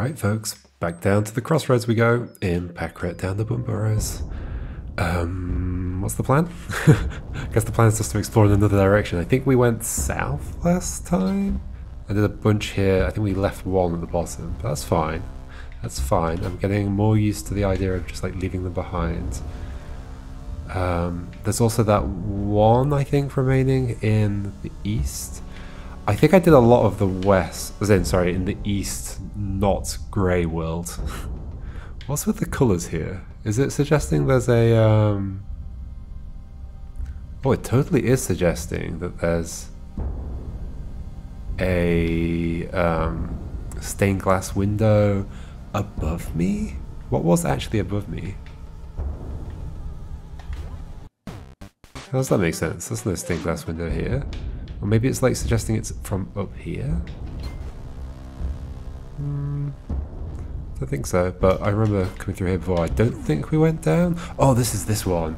Alright folks, back down to the crossroads we go in Paquerette down the Bunburrows. Um, what's the plan? I guess the plan is just to explore in another direction. I think we went south last time. I did a bunch here. I think we left one at the bottom, but that's fine. That's fine. I'm getting more used to the idea of just like leaving them behind. Um, there's also that one, I think, remaining in the east. I think I did a lot of the west, as in, sorry, in the east, not grey world. What's with the colours here? Is it suggesting there's a, um... Oh, it totally is suggesting that there's a um, stained glass window above me? What was actually above me? How does that make sense? There's no stained glass window here. Or maybe it's like suggesting it's from up here? Hmm. I think so, but I remember coming through here before. I don't think we went down. Oh, this is this one.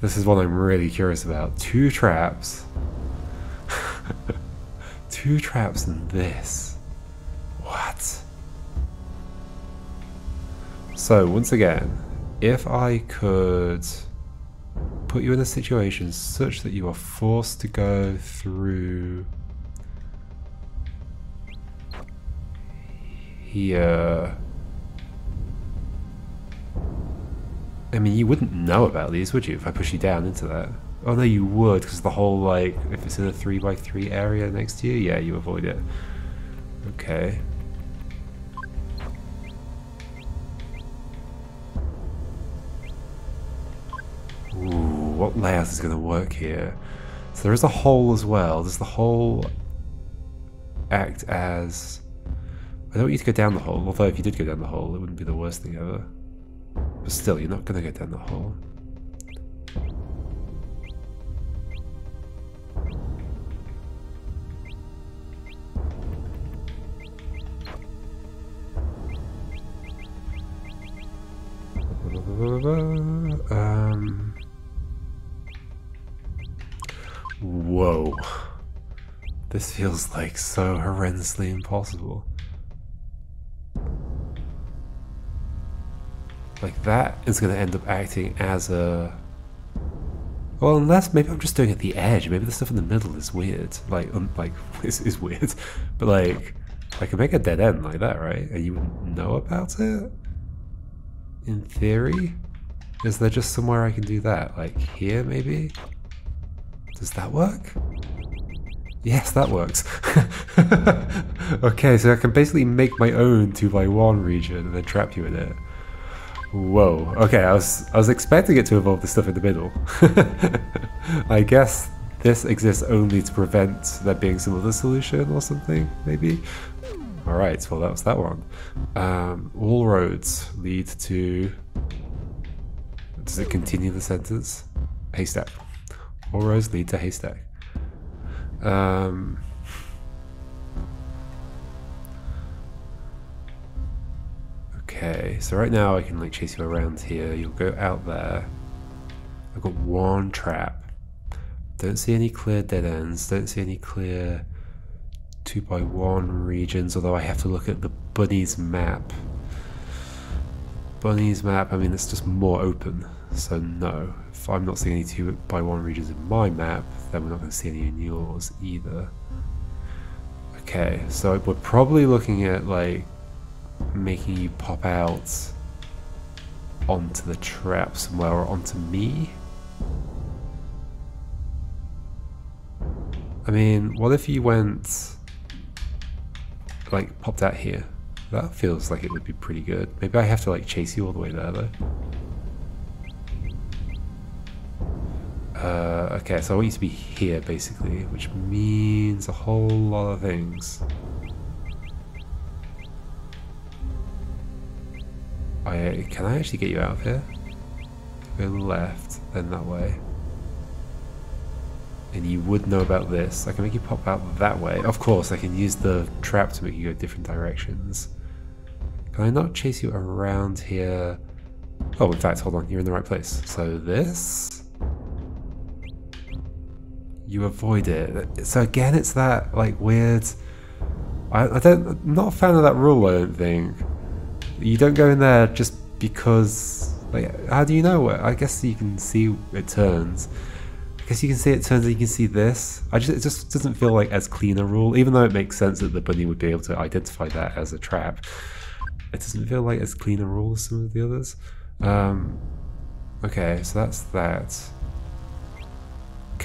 This is one I'm really curious about. Two traps. Two traps and this. What? So, once again, if I could put you in a situation such that you are forced to go through here. I mean, you wouldn't know about these, would you, if I push you down into that? Oh no, you would, because the whole, like, if it's in a 3x3 area next to you, yeah, you avoid it. Okay. Layout is going to work here? So there is a hole as well. Does the hole act as... I don't want you to go down the hole, although if you did go down the hole, it wouldn't be the worst thing ever. But still, you're not going to go down the hole. Um, whoa. This feels like so horrendously impossible. Like that is going to end up acting as a... Well, unless maybe I'm just doing it at the edge. Maybe the stuff in the middle is weird. Like, um, like this is weird. But like, I can make a dead end like that, right? And you wouldn't know about it? In theory? Is there just somewhere I can do that? Like here, maybe? Does that work? Yes, that works. okay, so I can basically make my own 2x1 region and then trap you in it. Whoa. Okay, I was I was expecting it to involve the stuff in the middle. I guess this exists only to prevent there being some other solution or something, maybe? Alright, well that was that one. Um, all roads lead to... Does it continue the sentence? Haystack. All roads lead to haystack. Um, okay, so right now I can like chase you around here. You'll go out there. I've got one trap. Don't see any clear dead ends. Don't see any clear two by one regions, although I have to look at the bunny's map. Bunny's map, I mean, it's just more open, so no. If I'm not seeing any two by one regions in my map, then we're not going to see any in yours either. Okay, so we're probably looking at like making you pop out onto the trap somewhere or onto me. I mean, what if you went like popped out here? That feels like it would be pretty good. Maybe I have to like chase you all the way there though. Uh, okay, so I want you to be here basically, which means a whole lot of things. I can I actually get you out of here? Go left, then that way. And you would know about this. I can make you pop out that way. Of course, I can use the trap to make you go different directions. Can I not chase you around here? Oh, in fact, hold on, you're in the right place. So this? You avoid it. So again, it's that like weird I, I don't, I'm not a fan of that rule, I don't think. You don't go in there just because, like, how do you know? I guess you can see it turns. I guess you can see it turns and you can see this. I just, it just doesn't feel like as clean a rule, even though it makes sense that the bunny would be able to identify that as a trap. It doesn't feel like as clean a rule as some of the others. Um, okay, so that's that.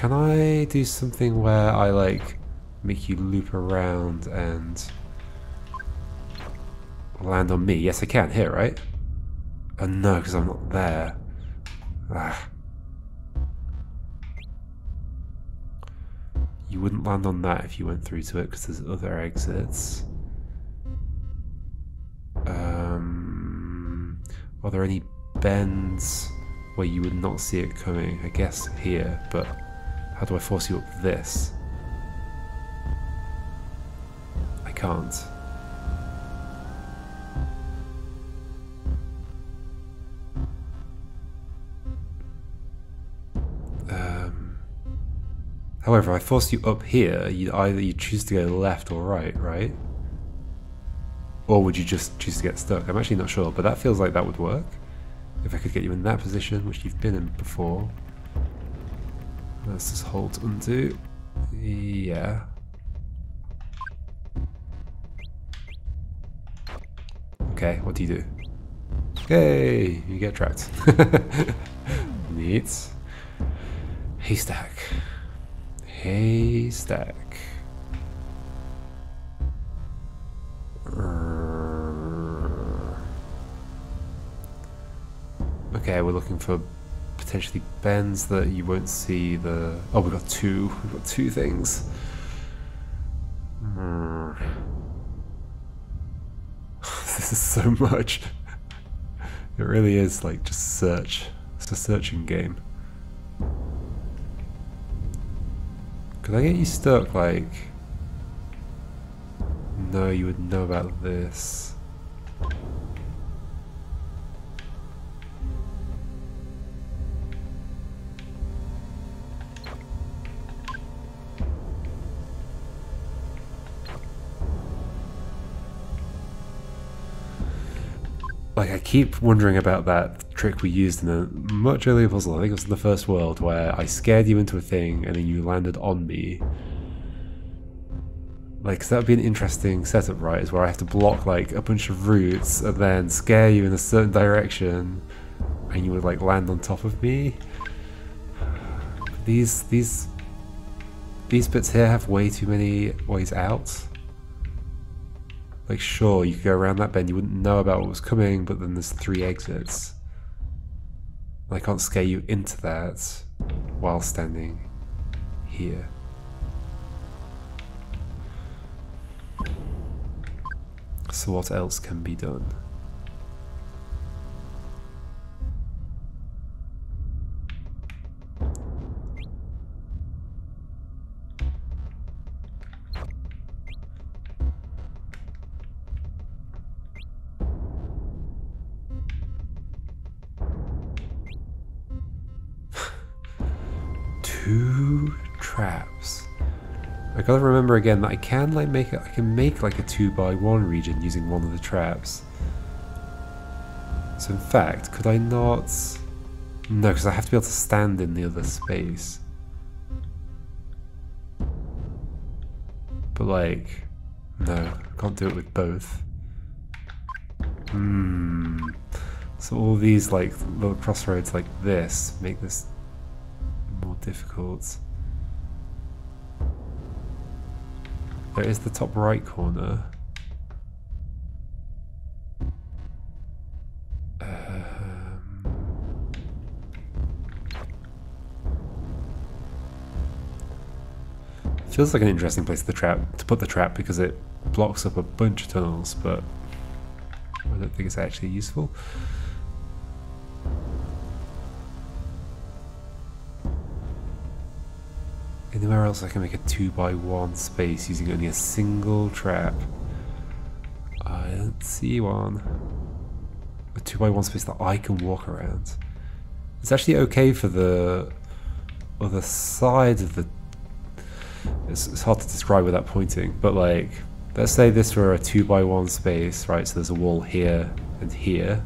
Can I do something where I like make you loop around and land on me? Yes, I can. Here, right? Oh no, because I'm not there. Ah. You wouldn't land on that if you went through to it because there's other exits. Um, are there any bends where you would not see it coming? I guess here, but how do I force you up this? I can't. Um, however, I force you up here, you either you choose to go left or right, right? Or would you just choose to get stuck? I'm actually not sure, but that feels like that would work. If I could get you in that position, which you've been in before. Let's just hold undo. Yeah. Okay, what do you do? Hey, you get trapped. Neat. Haystack. Haystack. Okay, we're looking for potentially bends that you won't see the... Oh, we've got two. We've got two things. Hmm. this is so much. It really is like just search. It's a searching game. Could I get you stuck like... No, you would know about this. Keep wondering about that trick we used in a much earlier puzzle. I think it was in the first world where I scared you into a thing and then you landed on me. Like, that would be an interesting setup, right? Is where I have to block like a bunch of routes and then scare you in a certain direction, and you would like land on top of me. These these these bits here have way too many ways out. Like, sure, you could go around that bend, you wouldn't know about what was coming, but then there's three exits. I can't scare you into that while standing here. So what else can be done? Gotta remember again that I can like make it, I can make like a two by one region using one of the traps. So in fact, could I not? No, because I have to be able to stand in the other space. But like, no, can't do it with both. Hmm. So all these like little crossroads like this make this more difficult. There is the top right corner. Um, feels like an interesting place to trap to put the trap because it blocks up a bunch of tunnels, but I don't think it's actually useful. Anywhere else I can make a 2 by one space using only a single trap? I don't see one. A 2 by one space that I can walk around. It's actually okay for the other side of the... It's, it's hard to describe without pointing, but like... let's say this were a two by one space, right? So there's a wall here and here.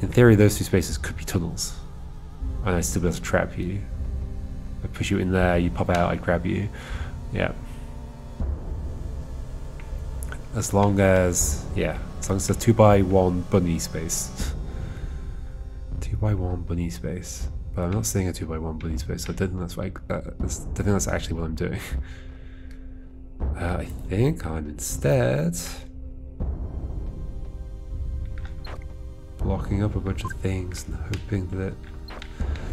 In theory, those two spaces could be tunnels. And I'd still be able to trap you. I push you in there, you pop out, I grab you. Yeah. As long as, yeah, as long as it's a 2 by one bunny space. 2 by one bunny space. But I'm not saying a 2 by one bunny space, so I don't think that's, like, uh, that's, I think that's actually what I'm doing. Uh, I think I'm instead blocking up a bunch of things and hoping that...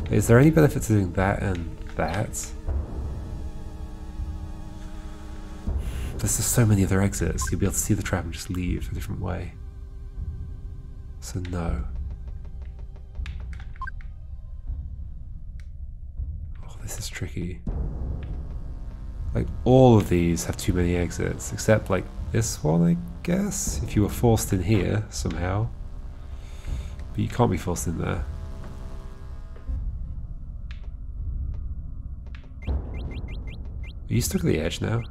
Is there any benefit to doing that and that? There's just so many other exits. You'll be able to see the trap and just leave a different way. So no. Oh, this is tricky. Like, all of these have too many exits, except, like, this one, I guess? If you were forced in here, somehow. But you can't be forced in there. You stuck at the edge now?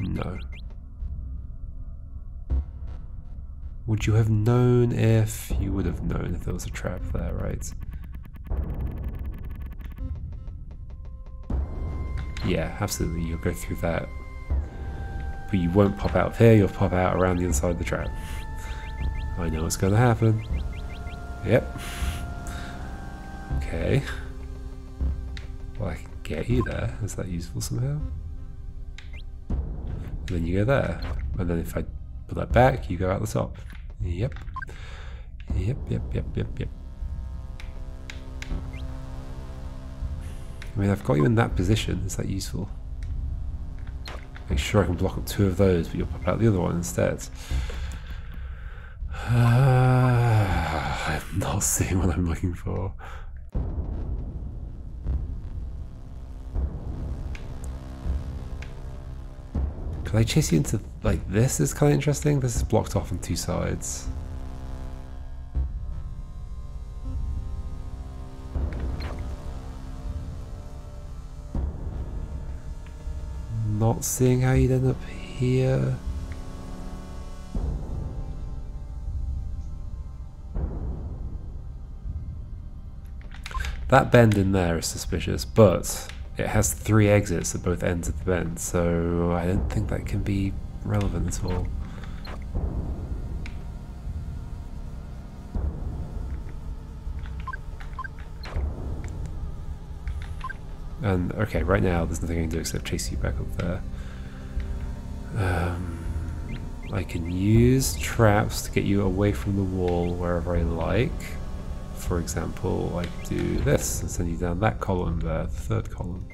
No. Would you have known if... You would have known if there was a trap there, right? Yeah, absolutely, you'll go through that. But you won't pop out of here, you'll pop out around the inside of the trap. I know what's going to happen. Yep. Okay. Get you there. Is that useful somehow? And then you go there. And then if I put that back, you go out the top. Yep. Yep, yep, yep, yep, yep. I mean, I've got you in that position. Is that useful? Make sure I can block up two of those, but you'll pop out the other one instead. Uh, I'm not seeing what I'm looking for. Can I chase you into, like, this is kind of interesting. This is blocked off on two sides. Not seeing how you'd end up here. That bend in there is suspicious, but it has three exits at both ends of the bend, so I don't think that can be relevant at all. And okay, right now there's nothing I can do except chase you back up there. Um, I can use traps to get you away from the wall wherever I like. For example, I do this and send you down that column there, the third column.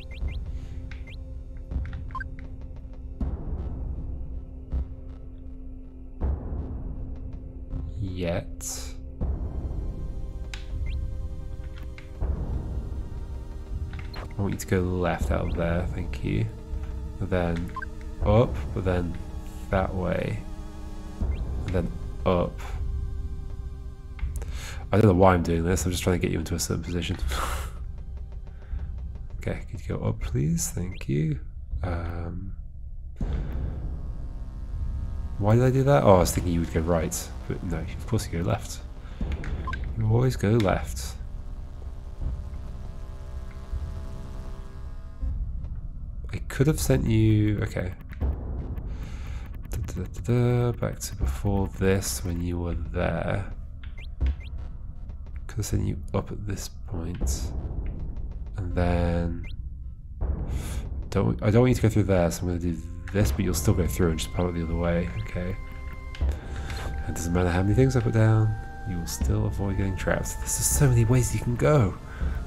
Yet. I want you to go left out of there, thank you. And then up, but then that way. And then up. I don't know why I'm doing this, I'm just trying to get you into a certain position. okay, could you go up please? Thank you. Um, why did I do that? Oh, I was thinking you would go right, but no, of course you go left. You always go left. I could have sent you... okay. Da, da, da, back to before this when you were there. Have sent you up at this point. And then... Don't, I don't want you to go through there, so I'm going to do this, but you'll still go through and just pull it the other way. Okay. It doesn't matter how many things I put down, you will still avoid getting trapped. There's just so many ways you can go.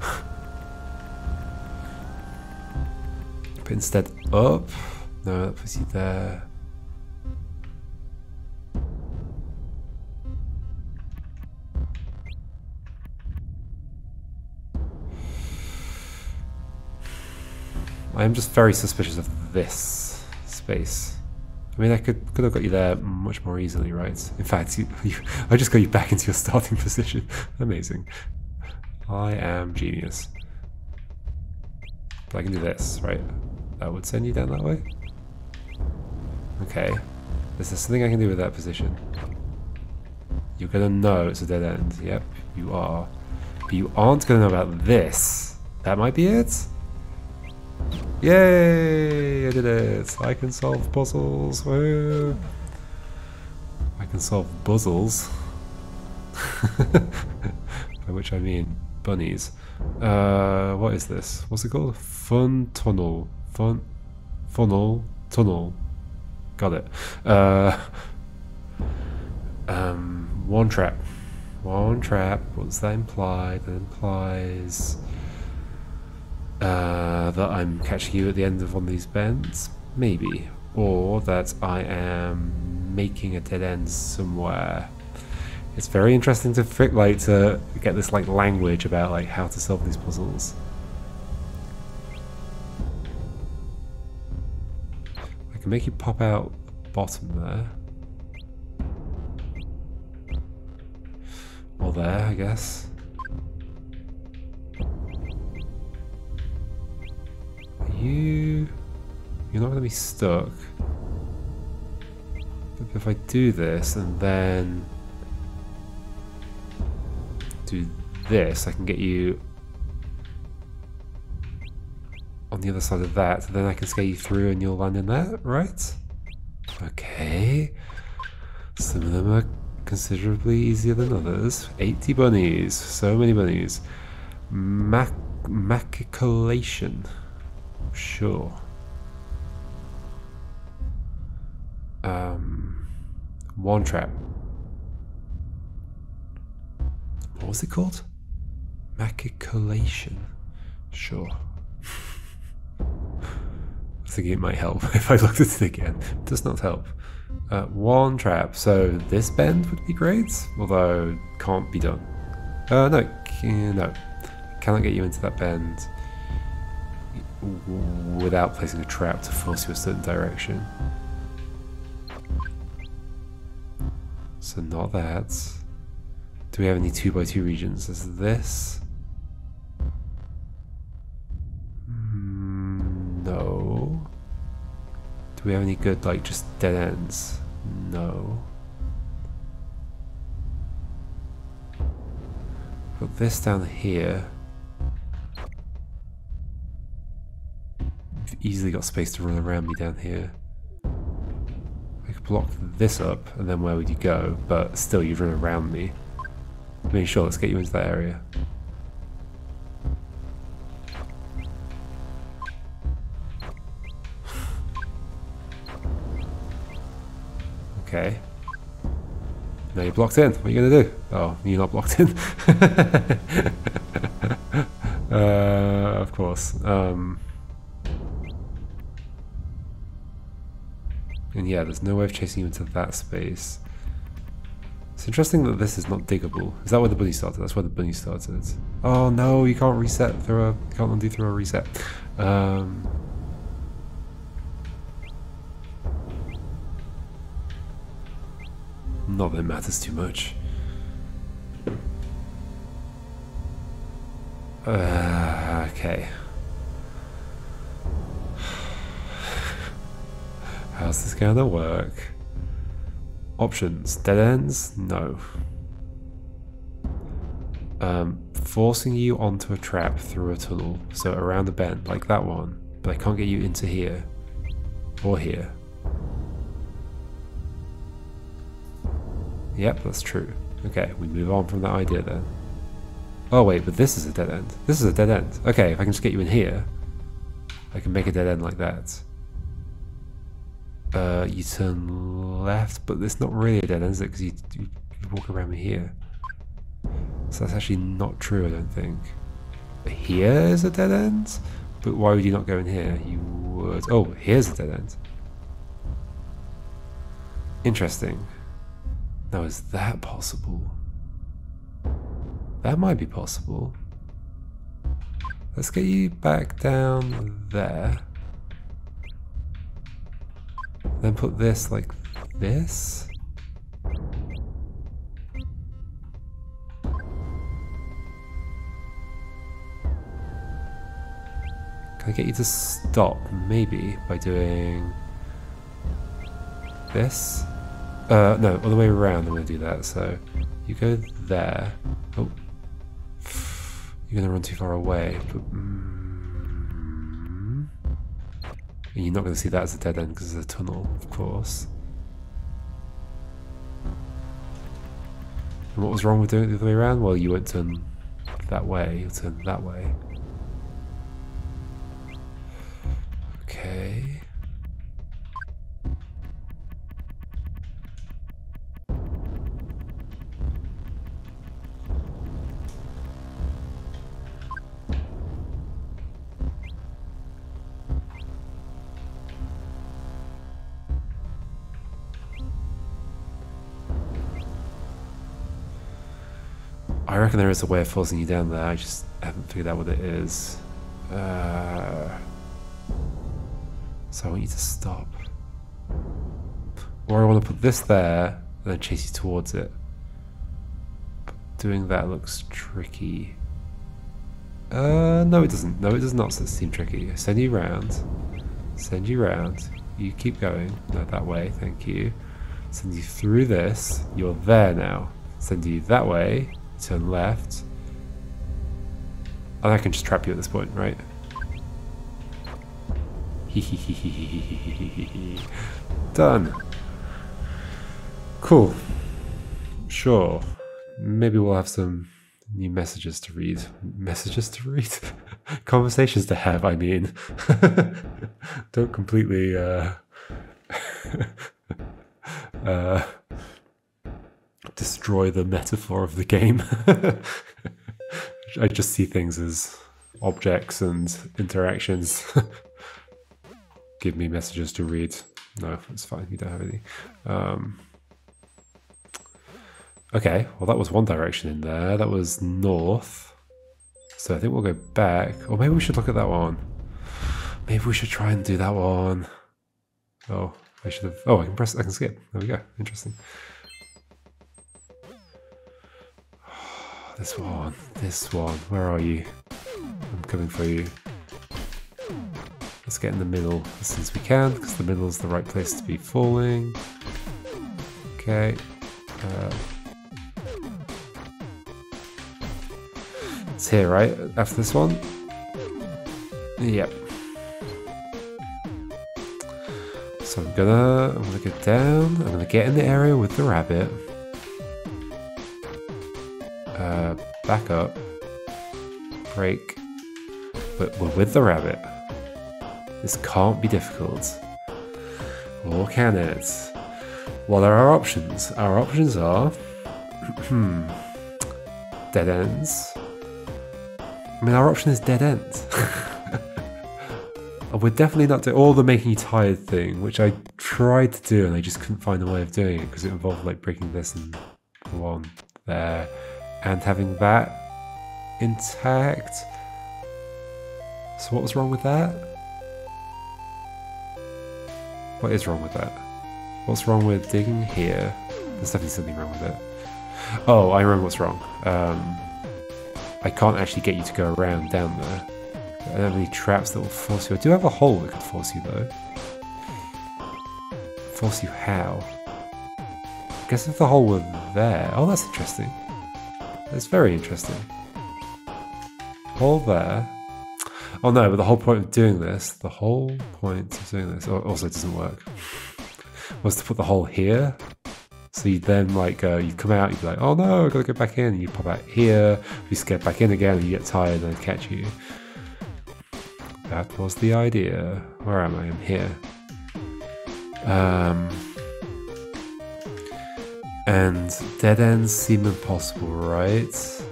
but instead up. No, that puts you there. I am just very suspicious of this space. I mean, I could could have got you there much more easily, right? In fact, you, you, I just got you back into your starting position. Amazing. I am genius. But I can do this, right? That would send you down that way. Okay. Is there something I can do with that position? You're gonna know it's a dead end. Yep, you are. But you aren't gonna know about this. That might be it? Yay! I did it! I can solve puzzles! Woo! I can solve puzzles. By which I mean bunnies. Uh, what is this? What's it called? Fun tunnel. Fun funnel tunnel. Got it. Uh, um, one trap. One trap. What's that imply? That implies uh, that I'm catching you at the end of one of these bends, maybe, or that I am making a dead end somewhere. It's very interesting to like to get this like language about like how to solve these puzzles. I can make you pop out bottom there. Or there, I guess. You... You're not going to be stuck. But if I do this and then do this, I can get you on the other side of that, then I can skate you through and you'll land in there, right? Okay. Some of them are considerably easier than others. 80 bunnies. So many bunnies. Mac machicolation. Sure. Um, one trap. What was it called? Machicolation. Sure. I think it might help if I looked at it again. It does not help. Uh, one trap. So this bend would be great, although can't be done. Uh, no, no. Cannot get you into that bend without placing a trap to force you a certain direction. So not that. Do we have any 2x2 regions? Is this? Mm, no. Do we have any good, like, just dead ends? No. Put this down here. Easily got space to run around me down here. I could block this up, and then where would you go? But still, you'd run around me. I mean, sure, let's get you into that area. Okay. Now you're blocked in. What are you going to do? Oh, you're not blocked in. uh, of course. Um, and yeah, there's no way of chasing you into that space. It's interesting that this is not diggable. Is that where the bunny started? That's where the bunny started. Oh no, you can't reset through a... Can't undo through a reset. Um, not that it matters too much. Uh, okay. How's this gonna work? Options. Dead ends? No. Um, forcing you onto a trap through a tunnel, so around a bend, like that one, but I can't get you into here. Or here. Yep, that's true. Okay, we move on from that idea then. Oh wait, but this is a dead end. This is a dead end. Okay, if I can just get you in here, I can make a dead end like that. Uh, you turn left, but it's not really a dead end, is it? Because you, you, you walk around here. So that's actually not true, I don't think. Here is a dead end? But why would you not go in here? You would... Oh, here's a dead end. Interesting. Now, is that possible? That might be possible. Let's get you back down there. Then put this like this. Can I get you to stop? Maybe by doing this. Uh, no, all the way around I'm going to do that. So you go there. Oh. You're going to run too far away. But, mm, and you're not going to see that as a dead end because it's a tunnel, of course. And what was wrong with doing it the other way around? Well, you went turn that way, you turn that way. Reckon there is a way of forcing you down there. I just haven't figured out what it is. Uh, so I want you to stop. Or I want to put this there and then chase you towards it. But doing that looks tricky. Uh, no it doesn't. No, it does not seem tricky. Send you round. Send you round. You keep going. No, that way. Thank you. Send you through this. You're there now. Send you that way turn left. And I can just trap you at this point, right? Done. Cool. Sure. Maybe we'll have some new messages to read. Messages to read? Conversations to have, I mean. Don't completely, uh... uh destroy the metaphor of the game. I just see things as objects and interactions. Give me messages to read. No, it's fine. You don't have any. Um, okay, well, that was one direction in there. That was north. So I think we'll go back. Or maybe we should look at that one. Maybe we should try and do that one. Oh, I should have. Oh, I can press. I can skip. There we go. Interesting. This one, this one. Where are you? I'm coming for you. Let's get in the middle as soon as we can, because the middle is the right place to be falling. Okay. Uh, it's here, right? After this one? Yep. So I'm gonna, I'm gonna get down, I'm gonna get in the area with the rabbit. Back up, break, but we're with the rabbit. This can't be difficult. Or can it? Well, there are options. Our options are hmm, dead ends. I mean, our option is dead ends. We're definitely not doing all the making you tired thing, which I tried to do and I just couldn't find a way of doing it because it involved like breaking this and one there and having that intact. So what was wrong with that? What is wrong with that? What's wrong with digging here? There's definitely something wrong with it. Oh, I remember what's wrong. Um, I can't actually get you to go around down there. I don't have any traps that will force you. I do have a hole that could force you though. Force you how? I guess if the hole were there. Oh, that's interesting. It's very interesting. Hole there. Oh no, but the whole point of doing this, the whole point of doing this, also doesn't work, was to put the hole here. So you then like, uh, you come out, you'd be like, oh no, I've gotta go back in. And you pop out here, you get back in again, and you get tired and catch you. That was the idea. Where am I? I'm here. Um, and dead ends seem impossible, right?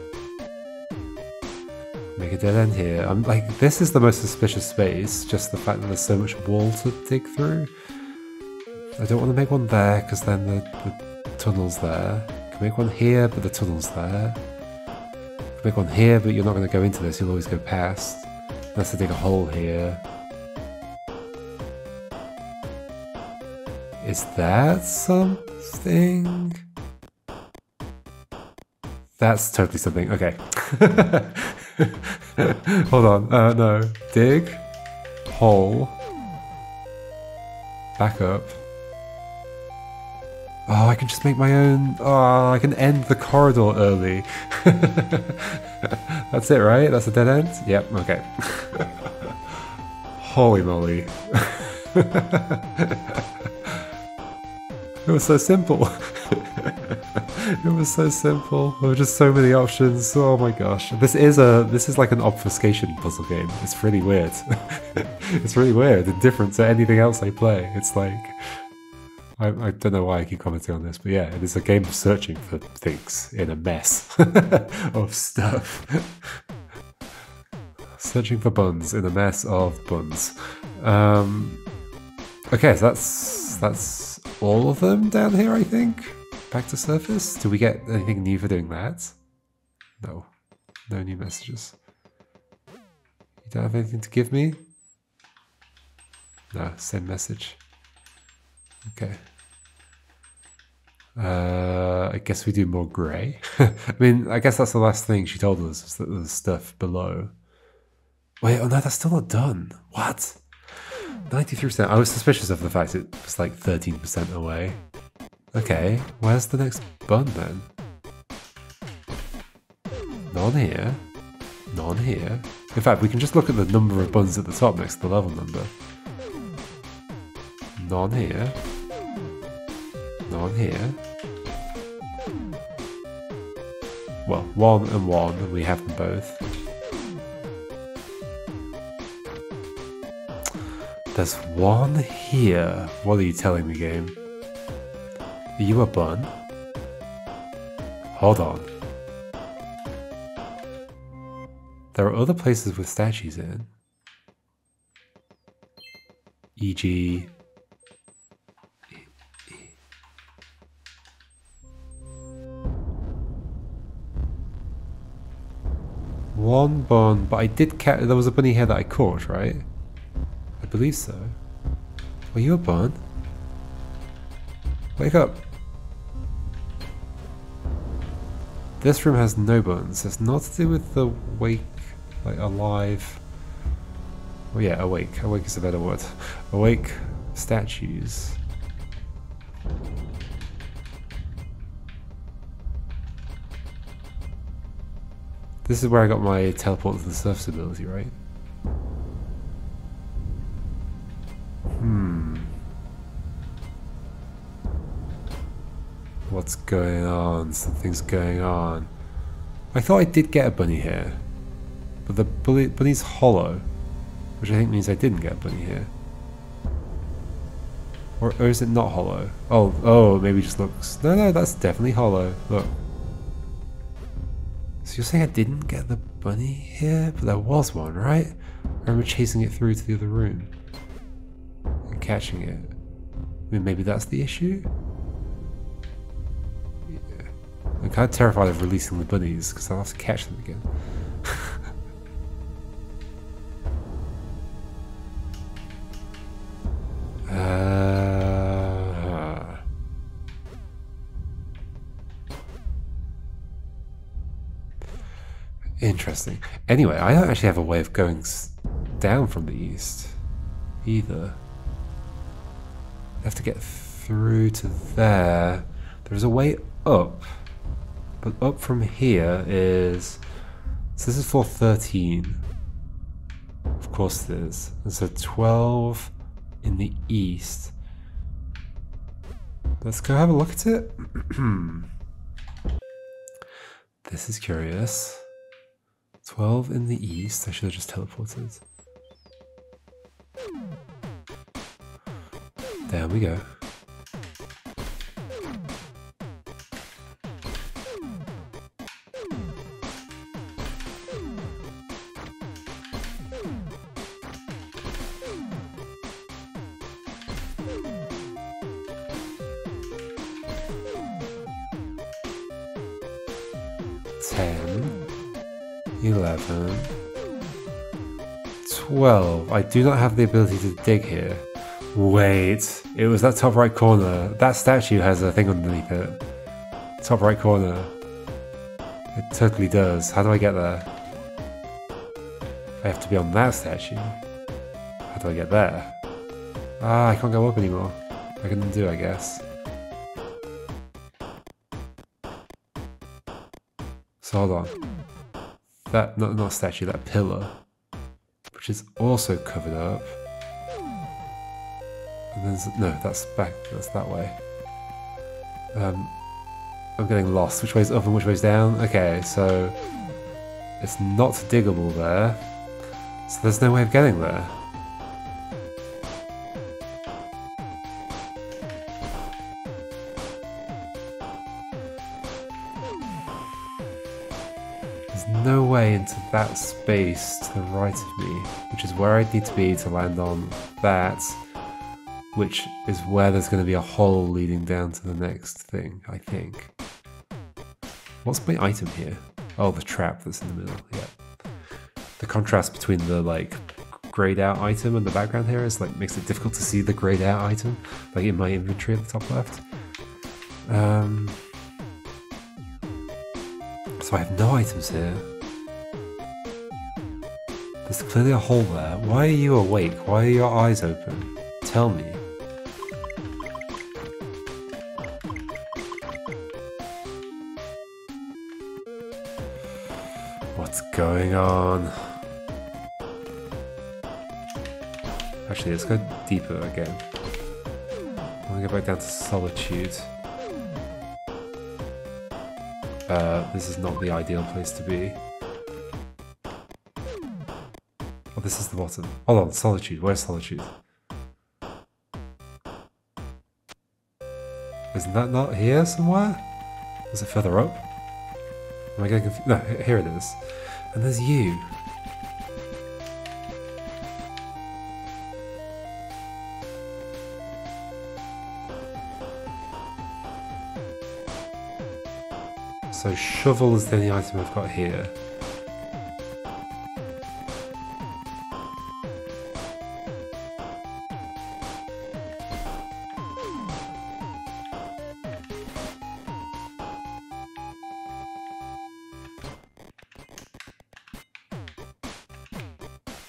Make a dead end here. I'm like, this is the most suspicious space, just the fact that there's so much wall to dig through. I don't want to make one there, because then the, the tunnel's there. Can make one here, but the tunnel's there. Can make one here, but you're not going to go into this, you'll always go past. Unless I dig a hole here. Is that something? That's totally something. Okay. Hold on. Uh, no. Dig. Hole. Back up. Oh, I can just make my own. Oh, I can end the corridor early. That's it, right? That's a dead end? Yep, okay. Holy moly. It was so simple. it was so simple. There were just so many options. Oh my gosh. This is a this is like an obfuscation puzzle game. It's really weird. it's really weird and different to anything else I play. It's like I, I don't know why I keep commenting on this, but yeah, it is a game of searching for things in a mess of stuff. searching for buns in a mess of buns. Um, okay, so that's that's all of them down here, I think. Back to surface. Do we get anything new for doing that? No, no new messages. You don't have anything to give me? No, same message. Okay. Uh, I guess we do more grey. I mean, I guess that's the last thing she told us, is that there's stuff below. Wait, oh no, that's still not done. What? 93%. I was suspicious of the fact it was like 13% away. Okay, where's the next bun then? None here. None here. In fact, we can just look at the number of buns at the top next to the level number. None here. None here. Well, one and one, we have them both. There's one here. What are you telling me, game? Are you a bun? Hold on. There are other places with statues in. E.g. One bun, but I did catch. There was a bunny here that I caught, right? Believe so. Were you a bun? Wake up! This room has no buttons. It's not to do with the wake, like alive. Oh yeah, awake. Awake is a better word. Awake statues. This is where I got my teleport to the surface ability, right? What's going on? Something's going on. I thought I did get a bunny here. But the bunny's hollow. Which I think means I didn't get a bunny here. Or, or is it not hollow? Oh, oh, maybe just looks... No, no, that's definitely hollow. Look. So you're saying I didn't get the bunny here? But there was one, right? I remember chasing it through to the other room. And catching it. I mean, maybe that's the issue? Kind of terrified of releasing the bunnies, because I'll have to catch them again. Uh. Interesting. Anyway, I don't actually have a way of going down from the east either. I have to get through to there. There's a way up, but up from here is. So this is for 13. Of course it is. And so 12 in the east. Let's go have a look at it. this is curious. 12 in the east. I should have just teleported. There we go. 11, 12. I do not have the ability to dig here. Wait, it was that top right corner. That statue has a thing underneath it. Top right corner. It totally does. How do I get there? I have to be on that statue. How do I get there? Ah, I can't go up anymore. I can do, I guess. So hold on. That, not, not statue, that pillar, which is also covered up. And there's, no, that's back, that's that way. Um, I'm getting lost. Which way's up and which way's down? Okay, so it's not diggable there. So there's no way of getting there. Into that space to the right of me, which is where I need to be to land on that, which is where there's going to be a hole leading down to the next thing, I think. What's my item here? Oh, the trap that's in the middle, yeah. The contrast between the, like, grayed out item and the background here is, like, makes it difficult to see the grayed out item, like in my inventory at the top left. Um, so I have no items here. There's clearly a hole there. Why are you awake? Why are your eyes open? Tell me. What's going on? Actually, let's go deeper again. I'm gonna go back down to Solitude. Uh, this is not the ideal place to be. This is the bottom. Hold on, Solitude. Where's Solitude? Isn't that not here somewhere? Is it further up? Am I getting confused? No, here it is. And there's you. So shovel is the only item I've got here.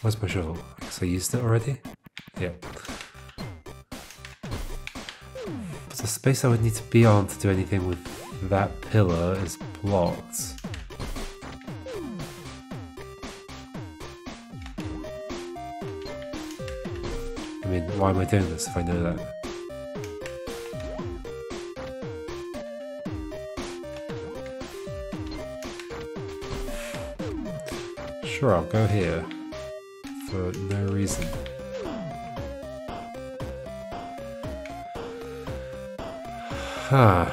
Where's my shovel? Because I used it already? Yeah. The space I would need to be on to do anything with that pillar is blocked. I mean, why am I doing this if I know that? Sure, I'll go here. For no reason. Huh.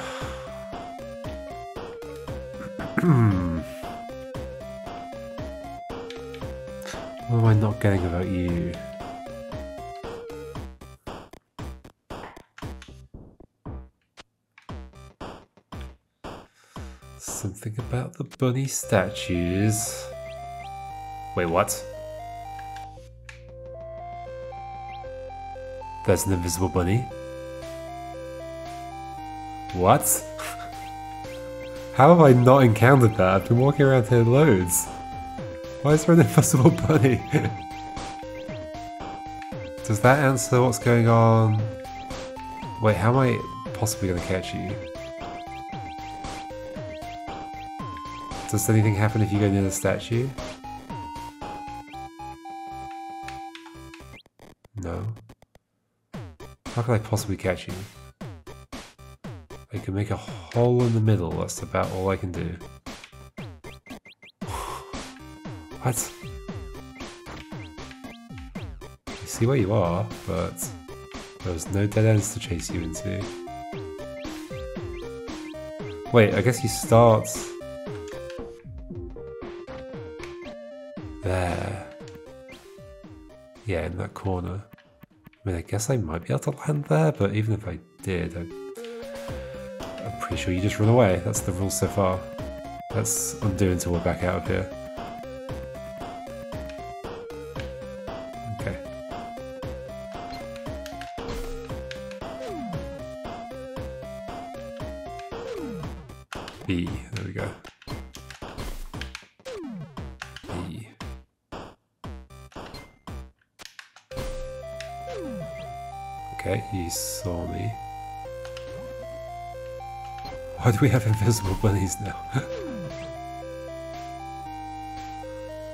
What am I not getting about you? Something about the bunny statues. Wait, what? There's an invisible bunny? What? How have I not encountered that? I've been walking around here loads. Why is there an invisible bunny? Does that answer what's going on? Wait, how am I possibly going to catch you? Does anything happen if you go near the statue? How can I possibly catch you? I can make a hole in the middle, that's about all I can do. what? I see where you are, but there's no dead ends to chase you into. Wait, I guess you start... There. Yeah, in that corner. I mean, I guess I might be able to land there, but even if I did, I, I'm pretty sure you just run away. That's the rule so far. Let's undo until we're back out of here. Why do we have invisible bunnies now?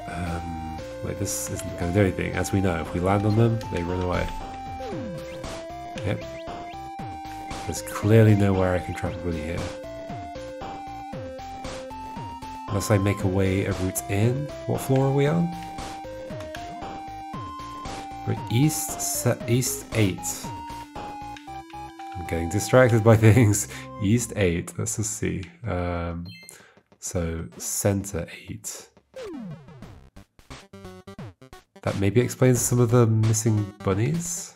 um, wait, this isn't going to do anything. As we know, if we land on them, they run away. Yep. There's clearly nowhere I can trap a bunny here. Unless I make a way a route in. What floor are we on? We're east, east 8. Getting distracted by things. East 8, let's just see. Um, so center 8. That maybe explains some of the missing bunnies?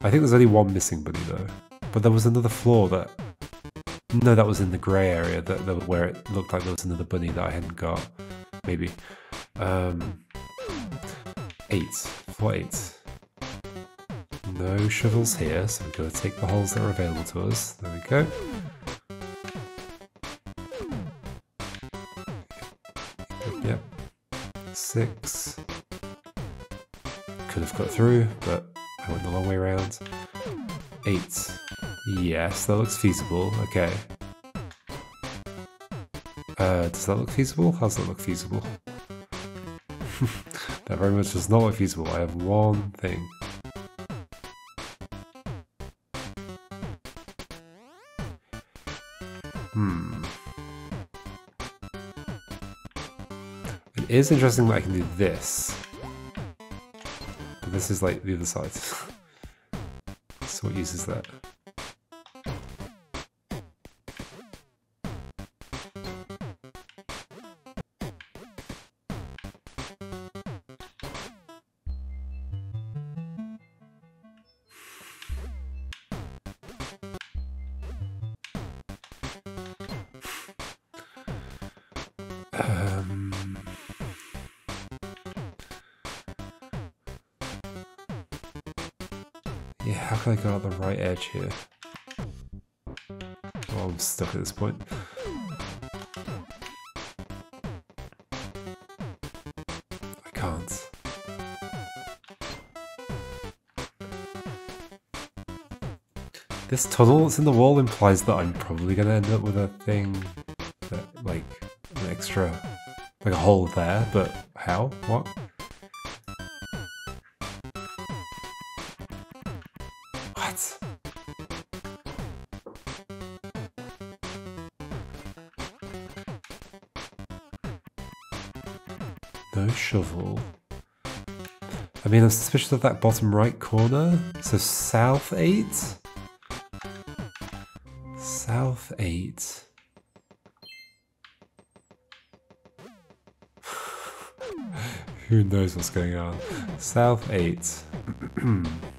I think there's only one missing bunny though. But there was another floor that... No, that was in the grey area that, that, where it looked like there was another bunny that I hadn't got. Maybe. Um, eight. Floor eight. No shovels here, so we're going to take the holes that are available to us. There we go. Yep. Six. Could have got through, but I went the long way around. Eight. Yes, that looks feasible. Okay. Uh, does that look feasible? How does that look feasible? that very much does not look feasible. I have one thing. It is interesting that I can do this. This is like the other side. so what use is that? Here? Well, I'm stuck at this point. I can't. This tunnel that's in the wall implies that I'm probably going to end up with a thing that, like, an extra, like a hole there, but how? What? What? Shovel. I mean, I'm suspicious of that bottom right corner. So south 8? South 8. Who knows what's going on? South 8.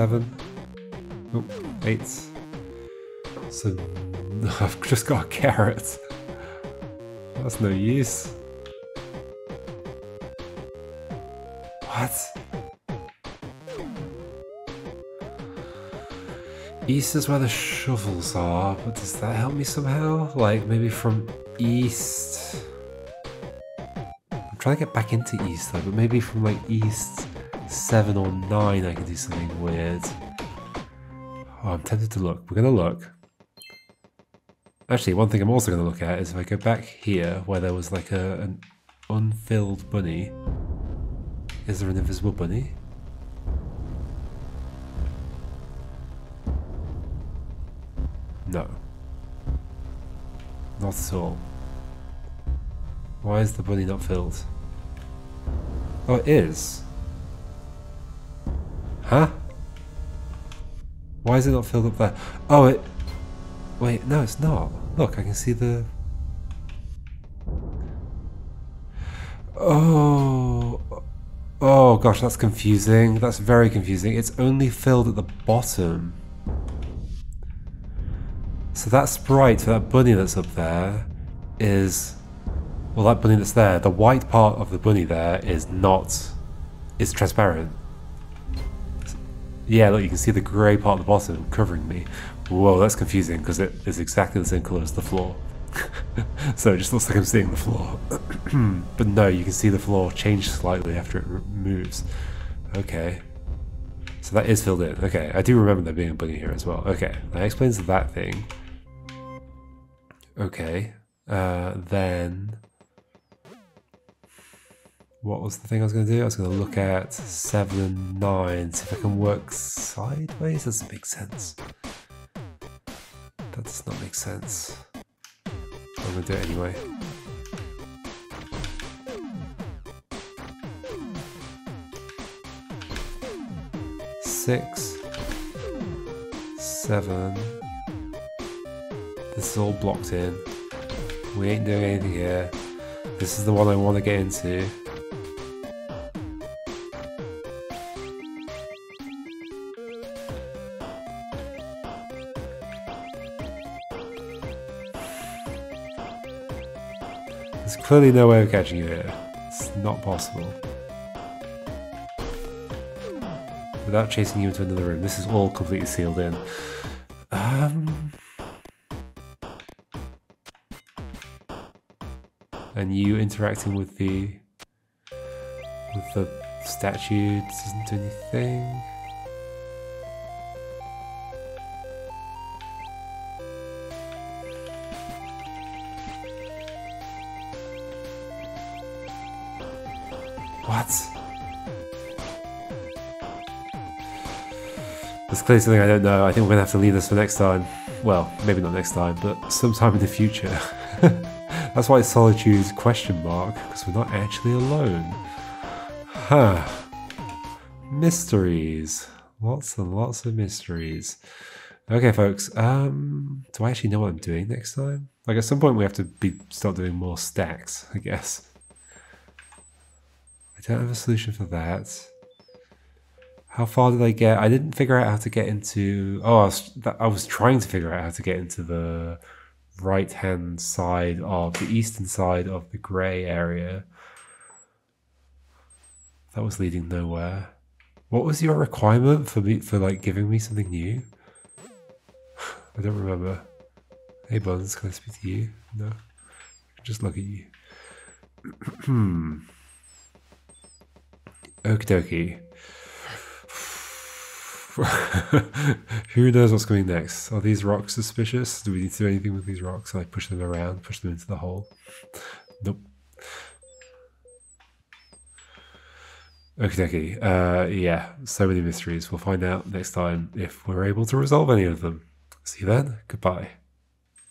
seven, oh, eight. So I've just got a carrot. That's no use. What? East is where the shovels are, but does that help me somehow? Like maybe from east I'm trying to get back into East though, but maybe from like East 7 or 9 I can do something weird. Oh, I'm tempted to look. We're going to look. Actually, one thing I'm also going to look at is if I go back here where there was like a, an unfilled bunny. Is there an invisible bunny? No. Not at all. Why is the bunny not filled? Oh, it is. Huh? Why is it not filled up there? Oh, it... Wait, no, it's not. Look, I can see the... Oh... Oh gosh, that's confusing. That's very confusing. It's only filled at the bottom. So that sprite that bunny that's up there is well, that bunny that's there, the white part of the bunny there is not, is transparent. Yeah, look, you can see the grey part at the bottom covering me. Whoa, that's confusing because it is exactly the same colour as the floor. so it just looks like I'm seeing the floor. but no, you can see the floor change slightly after it moves. Okay. So that is filled in. Okay, I do remember there being a bunny here as well. Okay, that explains that thing. Okay, uh, then... What was the thing I was going to do? I was going to look at 7 and 9, see if I can work sideways. That doesn't make sense. That does not make sense. I'm going to do it anyway. Six, seven. This is all blocked in. We ain't doing anything here. This is the one I want to get into. Clearly no way of catching you here. It's not possible. Without chasing you into another room. This is all completely sealed in. Um... And you interacting with the... with the statue doesn't do anything. There's clearly something I don't know. I think we're gonna have to leave this for next time. Well, maybe not next time, but sometime in the future. That's why it's solitude question mark, because we're not actually alone. Huh. Mysteries. Lots and lots of mysteries. Okay, folks. Um, do I actually know what I'm doing next time? Like at some point we have to be start doing more stacks, I guess. I don't have a solution for that. How far did I get? I didn't figure out how to get into. Oh, I was, I was trying to figure out how to get into the right hand side of the eastern side of the grey area. That was leading nowhere. What was your requirement for me for like giving me something new? I don't remember. Hey Buns, can I speak to you? No. Just look at you. Hmm. Okie dokie. Who knows what's coming next? Are these rocks suspicious? Do we need to do anything with these rocks? Like push them around, push them into the hole? Nope. Okie dokie. Uh, yeah, so many mysteries. We'll find out next time if we're able to resolve any of them. See you then. Goodbye.